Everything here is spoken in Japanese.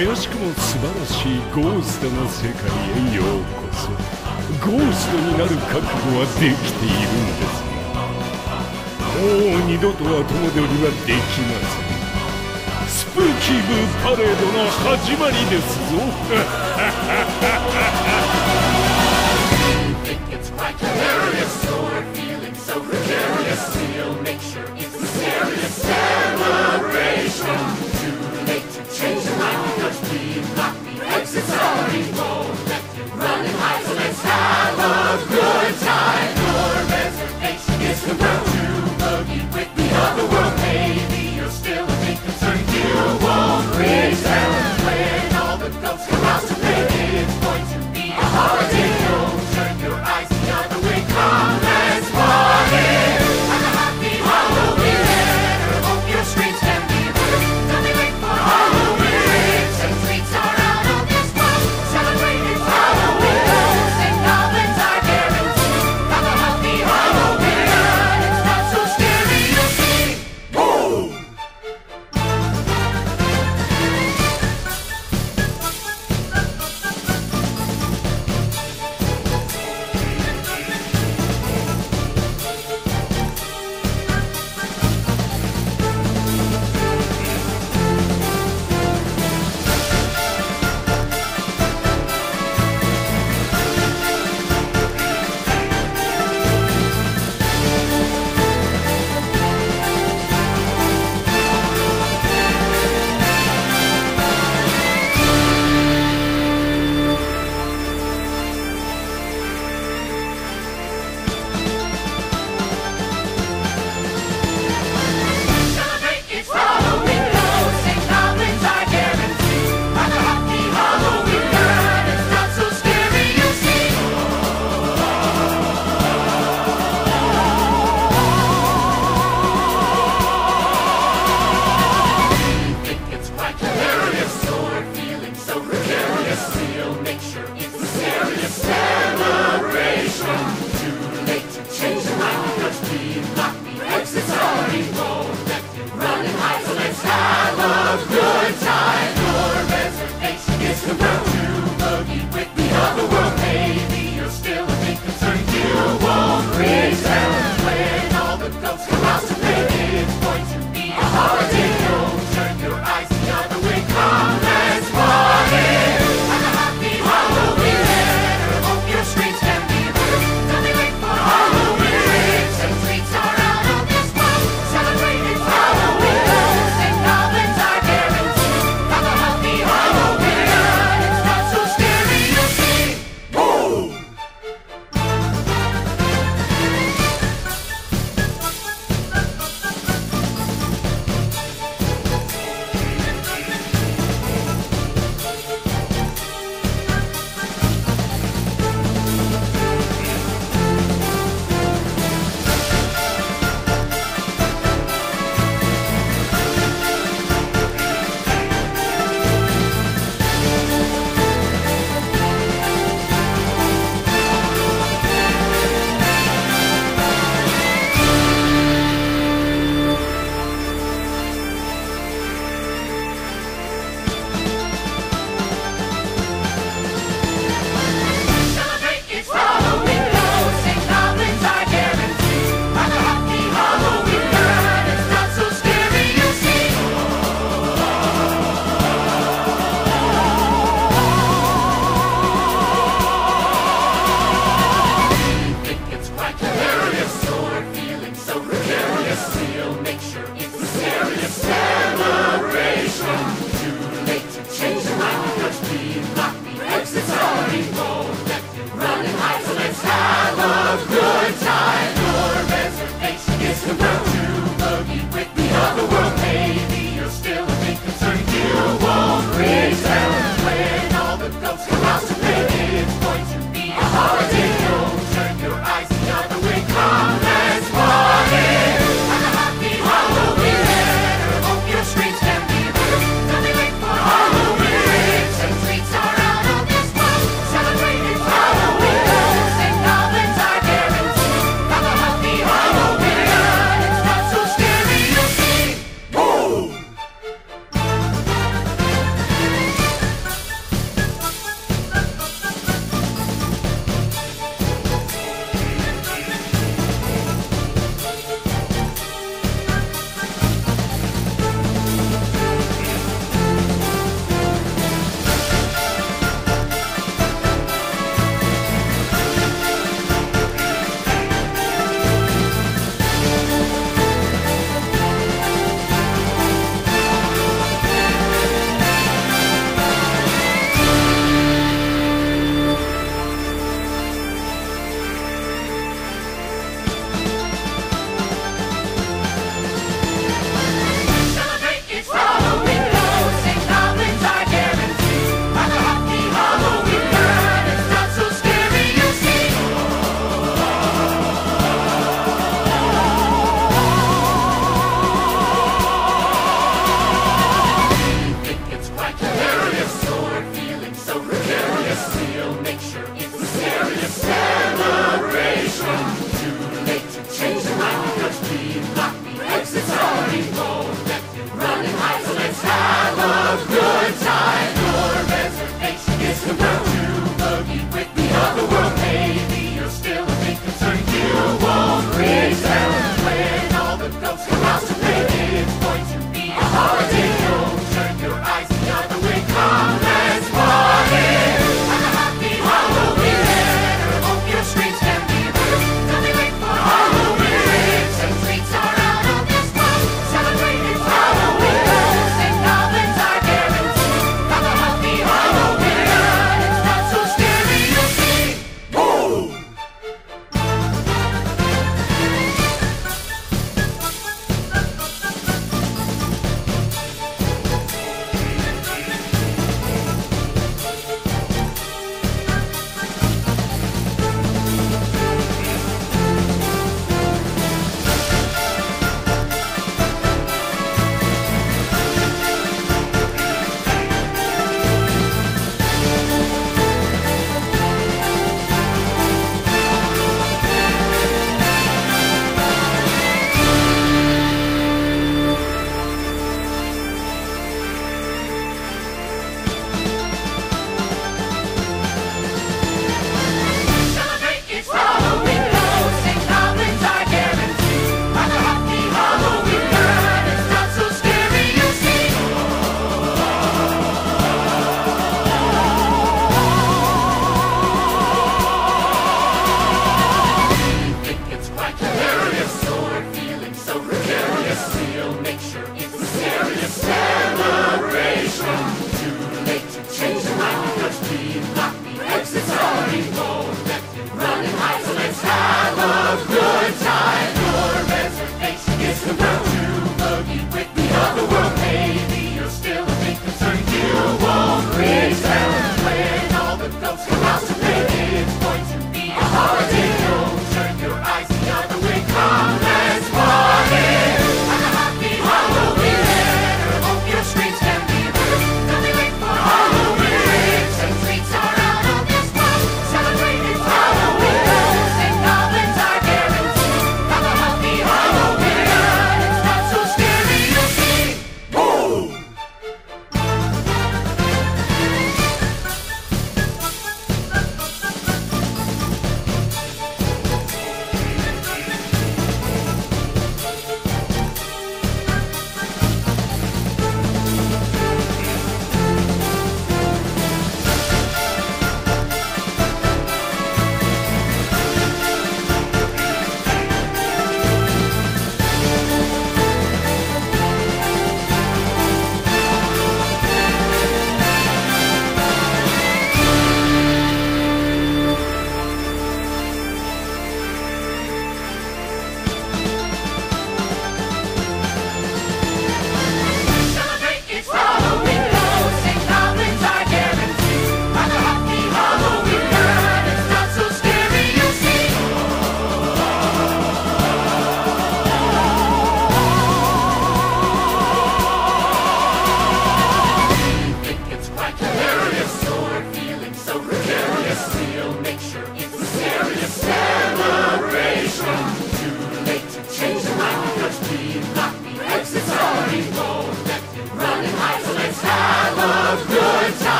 怪しくも素晴らしいゴーストの世界へようこそ。ゴーストになる覚悟はできているんですが。もう二度と後戻りはできません。スプーキーブーパレードの始まりですぞ。Celebration! running high, so let's have a good